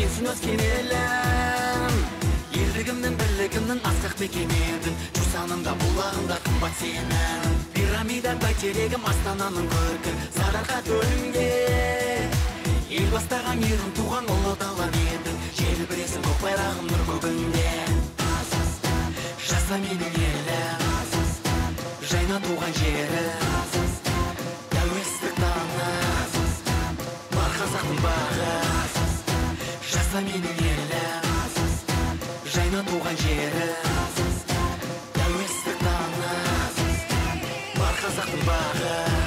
сенсің өскен елім. Елдігімнің бірлігімнің асқақ мекенедің жусанында бұлағында қымбат сенің пирамида бәйтерегім астананың көркі сарыарқа төрінде ел бастаған ерің туған ұлы дала едің желбіресің көк байрағым нұр көгінде. Жаса менің елім. Жайна туған жерім. қазақстан менің елім жайна туған жерім тәуелсіздік таңы бар қазақтың бағы